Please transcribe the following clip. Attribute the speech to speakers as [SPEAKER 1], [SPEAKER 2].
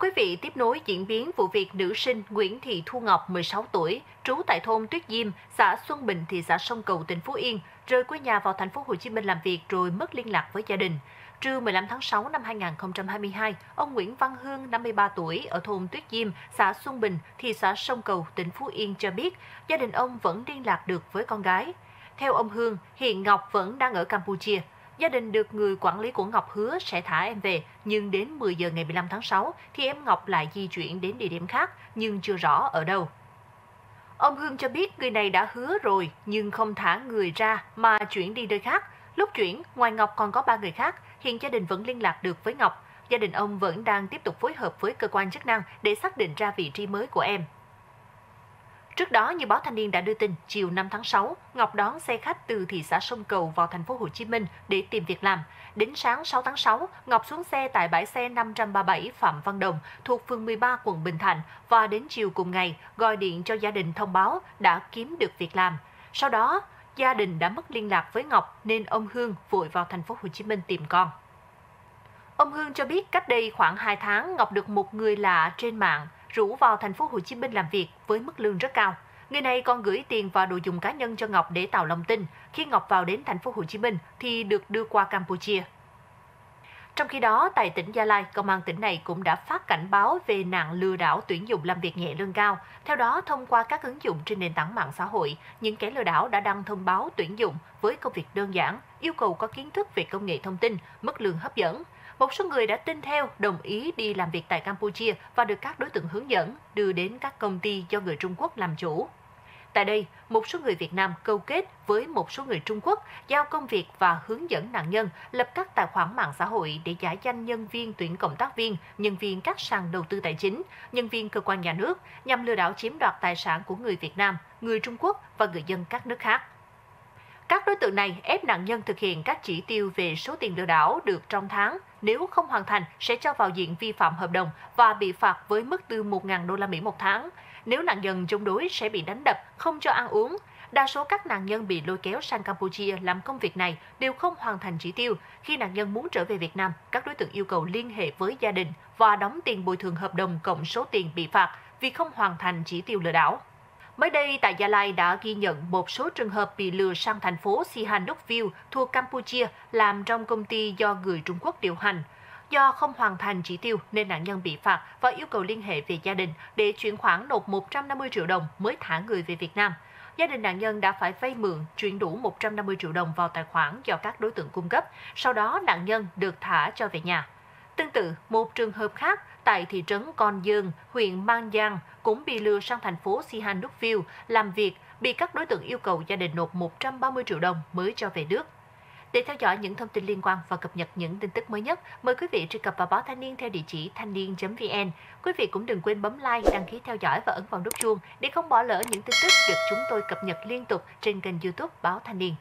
[SPEAKER 1] quý vị, tiếp nối diễn biến vụ việc nữ sinh Nguyễn Thị Thu Ngọc, 16 tuổi, trú tại thôn Tuyết Diêm, xã Xuân Bình, thị xã Sông Cầu, tỉnh Phú Yên, rời quê nhà vào thành phố Hồ Chí Minh làm việc rồi mất liên lạc với gia đình. Trưa 15 tháng 6 năm 2022, ông Nguyễn Văn Hương, 53 tuổi, ở thôn Tuyết Diêm, xã Xuân Bình, thị xã Sông Cầu, tỉnh Phú Yên cho biết gia đình ông vẫn liên lạc được với con gái. Theo ông Hương, hiện Ngọc vẫn đang ở Campuchia. Gia đình được người quản lý của Ngọc hứa sẽ thả em về, nhưng đến 10 giờ ngày 15 tháng 6 thì em Ngọc lại di chuyển đến địa điểm khác, nhưng chưa rõ ở đâu. Ông Hương cho biết người này đã hứa rồi nhưng không thả người ra mà chuyển đi nơi khác. Lúc chuyển, ngoài Ngọc còn có ba người khác, hiện gia đình vẫn liên lạc được với Ngọc. Gia đình ông vẫn đang tiếp tục phối hợp với cơ quan chức năng để xác định ra vị trí mới của em. Trước đó, như báo Thanh niên đã đưa tin, chiều 5 tháng 6, Ngọc đón xe khách từ thị xã Sông Cầu vào thành phố Hồ Chí Minh để tìm việc làm. Đến sáng 6 tháng 6, Ngọc xuống xe tại bãi xe 537 Phạm Văn Đồng thuộc phường 13 quận Bình Thạnh và đến chiều cùng ngày gọi điện cho gia đình thông báo đã kiếm được việc làm. Sau đó, gia đình đã mất liên lạc với Ngọc nên ông Hương vội vào thành phố Hồ Chí Minh tìm con. Ông Hương cho biết cách đây khoảng 2 tháng Ngọc được một người lạ trên mạng rủ vào thành phố Hồ Chí Minh làm việc với mức lương rất cao. Người này còn gửi tiền và đồ dùng cá nhân cho Ngọc để tạo lòng tin. Khi Ngọc vào đến thành phố Hồ Chí Minh thì được đưa qua Campuchia. Trong khi đó, tại tỉnh Gia Lai, công an tỉnh này cũng đã phát cảnh báo về nạn lừa đảo tuyển dụng làm việc nhẹ lương cao. Theo đó, thông qua các ứng dụng trên nền tảng mạng xã hội, những kẻ lừa đảo đã đăng thông báo tuyển dụng với công việc đơn giản, yêu cầu có kiến thức về công nghệ thông tin, mức lương hấp dẫn. Một số người đã tin theo, đồng ý đi làm việc tại Campuchia và được các đối tượng hướng dẫn đưa đến các công ty do người Trung Quốc làm chủ. Tại đây, một số người Việt Nam câu kết với một số người Trung Quốc giao công việc và hướng dẫn nạn nhân lập các tài khoản mạng xã hội để giả danh nhân viên tuyển cộng tác viên, nhân viên các sàn đầu tư tài chính, nhân viên cơ quan nhà nước nhằm lừa đảo chiếm đoạt tài sản của người Việt Nam, người Trung Quốc và người dân các nước khác. Các đối tượng này ép nạn nhân thực hiện các chỉ tiêu về số tiền lừa đảo được trong tháng, nếu không hoàn thành sẽ cho vào diện vi phạm hợp đồng và bị phạt với mức từ 1.000 đô la Mỹ một tháng. Nếu nạn nhân chống đối sẽ bị đánh đập, không cho ăn uống. Đa số các nạn nhân bị lôi kéo sang Campuchia làm công việc này đều không hoàn thành chỉ tiêu. Khi nạn nhân muốn trở về Việt Nam, các đối tượng yêu cầu liên hệ với gia đình và đóng tiền bồi thường hợp đồng cộng số tiền bị phạt vì không hoàn thành chỉ tiêu lừa đảo. Mới đây, tại Gia Lai đã ghi nhận một số trường hợp bị lừa sang thành phố Sihanoukville thuộc Campuchia làm trong công ty do người Trung Quốc điều hành. Do không hoàn thành chỉ tiêu nên nạn nhân bị phạt và yêu cầu liên hệ về gia đình để chuyển khoản nộp 150 triệu đồng mới thả người về Việt Nam. Gia đình nạn nhân đã phải vay mượn chuyển đủ 150 triệu đồng vào tài khoản do các đối tượng cung cấp, sau đó nạn nhân được thả cho về nhà. Tương tự, một trường hợp khác tại thị trấn Con Dương, huyện Mang Giang cũng bị lừa sang thành phố Sihanoukville làm việc, bị các đối tượng yêu cầu gia đình nộp 130 triệu đồng mới cho về nước. Để theo dõi những thông tin liên quan và cập nhật những tin tức mới nhất, mời quý vị truy cập vào báo Thanh niên theo địa chỉ thanh niên.vn. Quý vị cũng đừng quên bấm like, đăng ký theo dõi và ấn vào nút chuông để không bỏ lỡ những tin tức được chúng tôi cập nhật liên tục trên kênh YouTube báo Thanh niên.